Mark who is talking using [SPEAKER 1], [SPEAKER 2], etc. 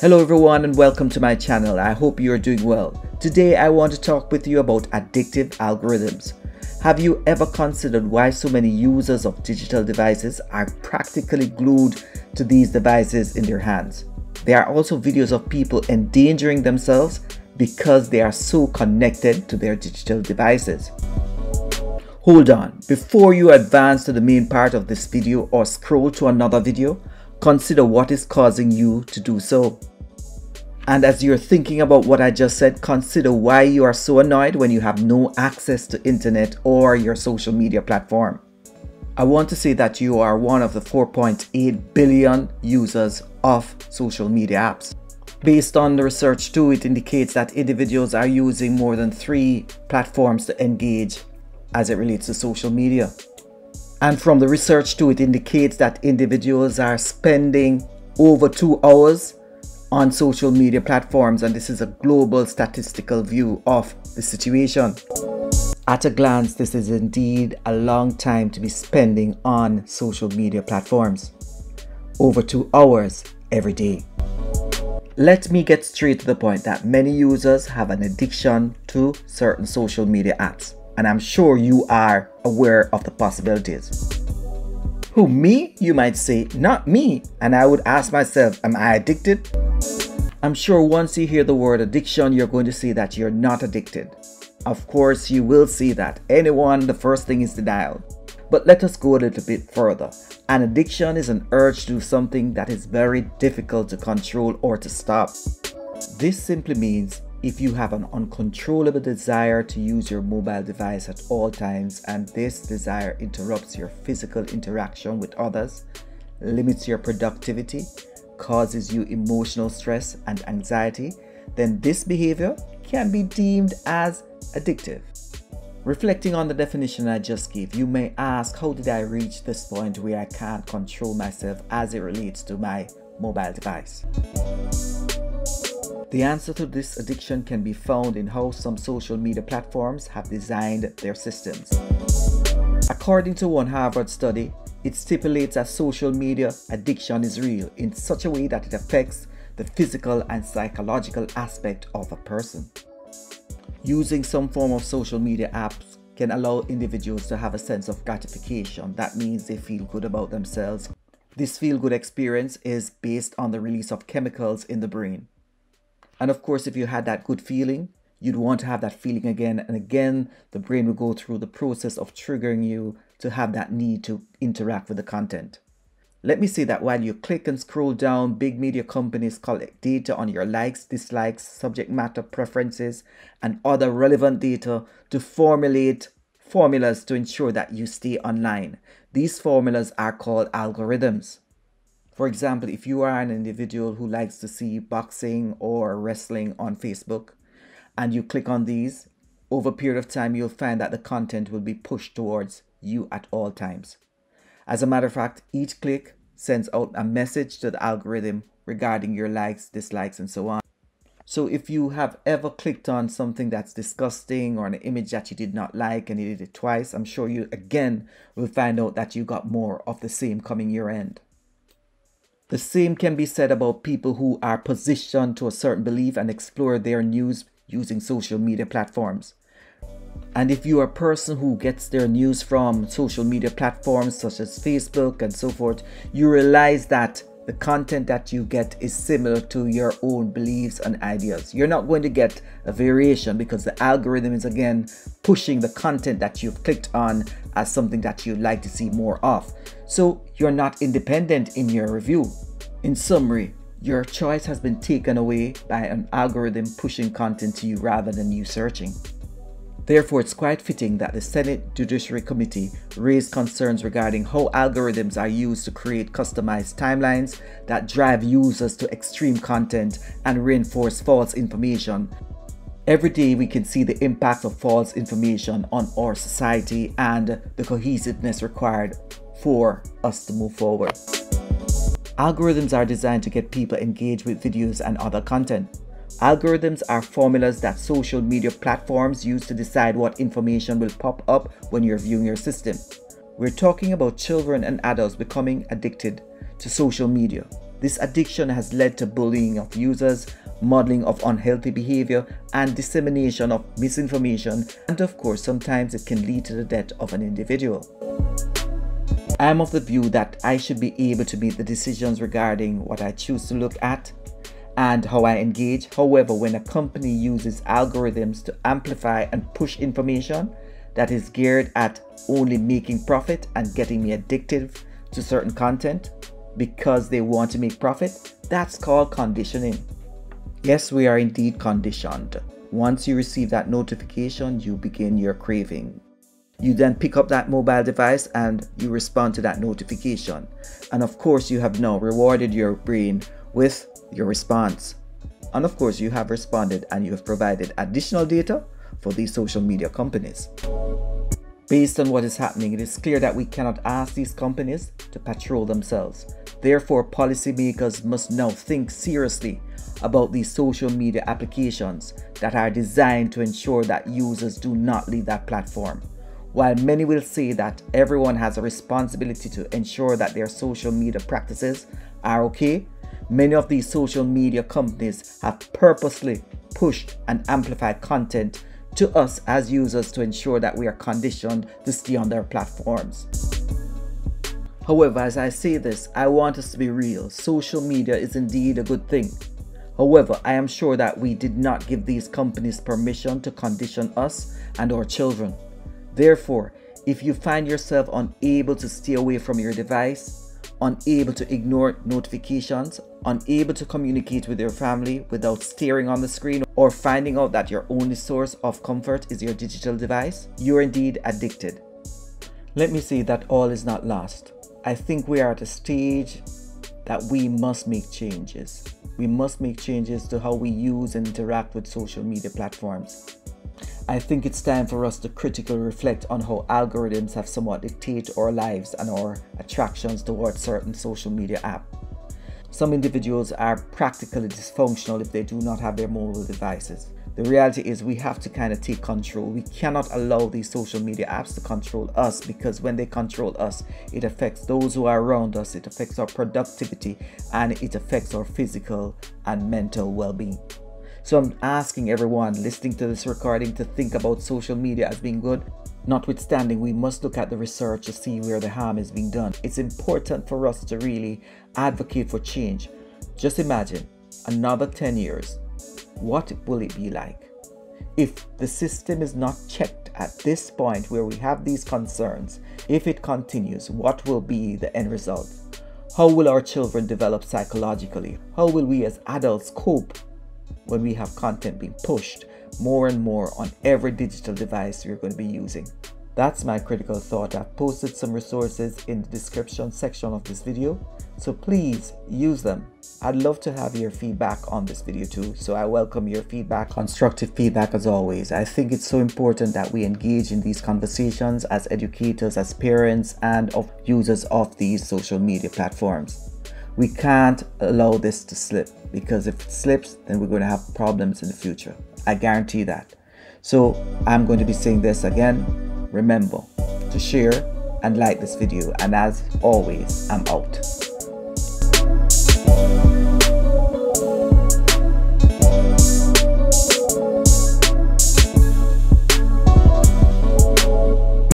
[SPEAKER 1] Hello everyone and welcome to my channel. I hope you are doing well. Today I want to talk with you about addictive algorithms. Have you ever considered why so many users of digital devices are practically glued to these devices in their hands? There are also videos of people endangering themselves because they are so connected to their digital devices. Hold on, before you advance to the main part of this video or scroll to another video, consider what is causing you to do so. And as you're thinking about what I just said, consider why you are so annoyed when you have no access to internet or your social media platform. I want to say that you are one of the 4.8 billion users of social media apps. Based on the research too, it indicates that individuals are using more than three platforms to engage as it relates to social media. And from the research too, it indicates that individuals are spending over two hours on social media platforms, and this is a global statistical view of the situation. At a glance, this is indeed a long time to be spending on social media platforms. Over two hours every day. Let me get straight to the point that many users have an addiction to certain social media apps and I'm sure you are aware of the possibilities. Who, me? You might say, not me. And I would ask myself, am I addicted? I'm sure once you hear the word addiction, you're going to see that you're not addicted. Of course, you will see that. Anyone, the first thing is denial. But let us go a little bit further. An addiction is an urge to do something that is very difficult to control or to stop. This simply means if you have an uncontrollable desire to use your mobile device at all times and this desire interrupts your physical interaction with others, limits your productivity, causes you emotional stress and anxiety, then this behavior can be deemed as addictive. Reflecting on the definition I just gave, you may ask how did I reach this point where I can't control myself as it relates to my mobile device? The answer to this addiction can be found in how some social media platforms have designed their systems. According to one Harvard study, it stipulates that social media addiction is real in such a way that it affects the physical and psychological aspect of a person. Using some form of social media apps can allow individuals to have a sense of gratification. That means they feel good about themselves. This feel good experience is based on the release of chemicals in the brain. And of course, if you had that good feeling, you'd want to have that feeling again and again. The brain will go through the process of triggering you to have that need to interact with the content. Let me say that while you click and scroll down, big media companies collect data on your likes, dislikes, subject matter preferences, and other relevant data to formulate formulas to ensure that you stay online. These formulas are called algorithms. For example, if you are an individual who likes to see boxing or wrestling on Facebook and you click on these, over a period of time, you'll find that the content will be pushed towards you at all times. As a matter of fact, each click sends out a message to the algorithm regarding your likes, dislikes, and so on. So if you have ever clicked on something that's disgusting or an image that you did not like and you did it twice, I'm sure you again will find out that you got more of the same coming your end. The same can be said about people who are positioned to a certain belief and explore their news using social media platforms. And if you are a person who gets their news from social media platforms such as Facebook and so forth, you realize that the content that you get is similar to your own beliefs and ideas. You're not going to get a variation because the algorithm is again pushing the content that you've clicked on as something that you'd like to see more of. So you're not independent in your review. In summary, your choice has been taken away by an algorithm pushing content to you rather than you searching. Therefore, it's quite fitting that the Senate Judiciary Committee raised concerns regarding how algorithms are used to create customized timelines that drive users to extreme content and reinforce false information. Every day, we can see the impact of false information on our society and the cohesiveness required for us to move forward. Algorithms are designed to get people engaged with videos and other content. Algorithms are formulas that social media platforms use to decide what information will pop up when you're viewing your system. We're talking about children and adults becoming addicted to social media. This addiction has led to bullying of users, modeling of unhealthy behavior, and dissemination of misinformation, and of course, sometimes it can lead to the death of an individual. I am of the view that I should be able to make the decisions regarding what I choose to look at and how I engage. However, when a company uses algorithms to amplify and push information that is geared at only making profit and getting me addicted to certain content because they want to make profit, that's called conditioning. Yes, we are indeed conditioned. Once you receive that notification, you begin your craving. You then pick up that mobile device and you respond to that notification. And of course, you have now rewarded your brain with your response. And of course, you have responded and you have provided additional data for these social media companies. Based on what is happening, it is clear that we cannot ask these companies to patrol themselves. Therefore, policymakers must now think seriously about these social media applications that are designed to ensure that users do not leave that platform. While many will say that everyone has a responsibility to ensure that their social media practices are okay, many of these social media companies have purposely pushed and amplified content to us as users to ensure that we are conditioned to stay on their platforms. However, as I say this, I want us to be real. Social media is indeed a good thing. However, I am sure that we did not give these companies permission to condition us and our children. Therefore, if you find yourself unable to stay away from your device, unable to ignore notifications, unable to communicate with your family without staring on the screen, or finding out that your only source of comfort is your digital device, you're indeed addicted. Let me say that all is not lost. I think we are at a stage that we must make changes. We must make changes to how we use and interact with social media platforms. I think it's time for us to critically reflect on how algorithms have somewhat dictated our lives and our attractions towards certain social media apps. Some individuals are practically dysfunctional if they do not have their mobile devices. The reality is we have to kind of take control. We cannot allow these social media apps to control us because when they control us, it affects those who are around us, it affects our productivity, and it affects our physical and mental well-being. So I'm asking everyone listening to this recording to think about social media as being good. Notwithstanding, we must look at the research to see where the harm is being done. It's important for us to really advocate for change. Just imagine another 10 years what will it be like? If the system is not checked at this point where we have these concerns, if it continues, what will be the end result? How will our children develop psychologically? How will we as adults cope when we have content being pushed more and more on every digital device we're going to be using? That's my critical thought. I've posted some resources in the description section of this video, so please use them. I'd love to have your feedback on this video too, so I welcome your feedback, constructive feedback as always. I think it's so important that we engage in these conversations as educators, as parents, and of users of these social media platforms. We can't allow this to slip because if it slips, then we're going to have problems in the future. I guarantee that. So I'm going to be saying this again Remember to share and like this video and as always, I'm out.